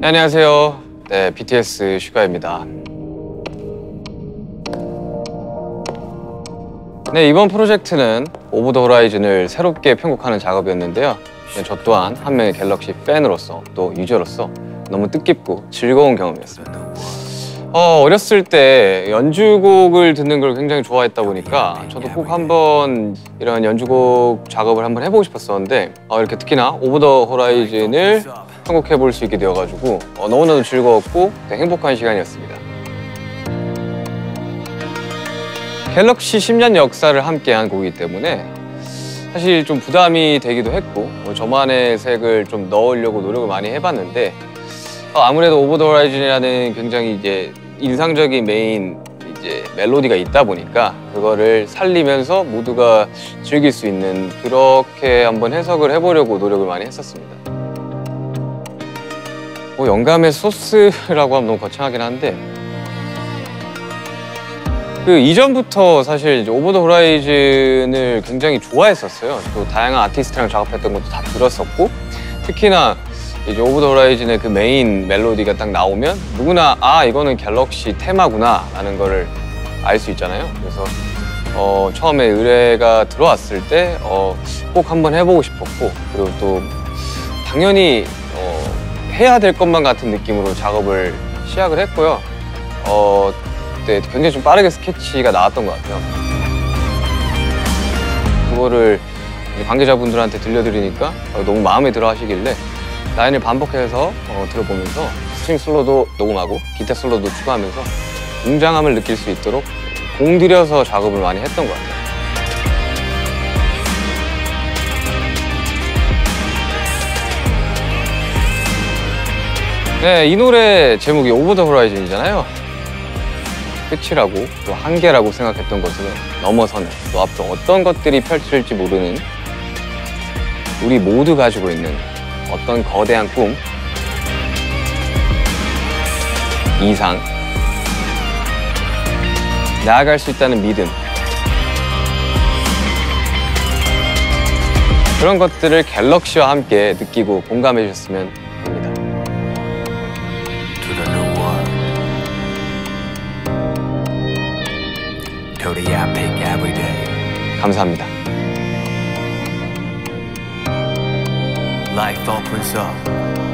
네, 안녕하세요. 네, BTS 슈가입니다. 네, 이번 프로젝트는 Over the Horizon을 새롭게 편곡하는 작업이었는데요. 네, 저 또한 한 명의 갤럭시 팬으로서 또 유저로서 너무 뜻깊고 즐거운 경험이었습니다. 어, 어렸을 때 연주곡을 듣는 걸 굉장히 좋아했다 보니까 저도 꼭 한번 이런 연주곡 작업을 한번 해보고 싶었었는데 어, 이렇게 특히나 Over the Horizon을 편곡해 볼 수 있게 되어가지고 어, 너무나도 즐거웠고 행복한 시간이었습니다. 갤럭시 10년 역사를 함께한 곡이기 때문에 사실 좀 부담이 되기도 했고 뭐 저만의 색을 좀 넣으려고 노력을 많이 해봤는데 어, 아무래도 Over the Horizon이라는 굉장히 이제 인상적인 메인 이제 멜로디가 있다 보니까 그거를 살리면서 모두가 즐길 수 있는 그렇게 한번 해석을 해보려고 노력을 많이 했었습니다. 뭐 영감의 소스라고 하면 너무 거창하긴 한데 그 이전부터 사실 Over the Horizon을 굉장히 좋아했었어요. 또 다양한 아티스트랑 작업했던 것도 다 들었었고 특히나 이제 Over the Horizon의 그 메인 멜로디가 딱 나오면 누구나 아 이거는 갤럭시 테마구나 라는 거를 알 수 있잖아요. 그래서 어, 처음에 의뢰가 들어왔을 때 어, 꼭 한번 해보고 싶었고 그리고 또 당연히 어, 해야 될 것만 같은 느낌으로 작업을 시작을 했고요. 어, 그때 굉장히 좀 빠르게 스케치가 나왔던 것 같아요. 그거를 관계자분들한테 들려드리니까 어, 너무 마음에 들어 하시길래 라인을 반복해서 어, 들어보면서 스트링 솔로도 녹음하고 기타 솔로도 추가하면서 웅장함을 느낄 수 있도록 공들여서 작업을 많이 했던 것 같아요. 네, 이 노래 제목이 오버 더 호라이즌이잖아요. 끝이라고 또 한계라고 생각했던 것을 넘어서는 또 앞으로 어떤 것들이 펼쳐질지 모르는 우리 모두 가지고 있는 어떤 거대한 꿈, 이상, 나아갈 수 있다는 믿음. 그런 것들을 갤럭시와 함께 느끼고 공감해 주셨으면 합니다. 감사합니다. Life opens up.